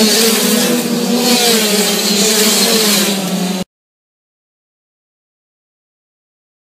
you.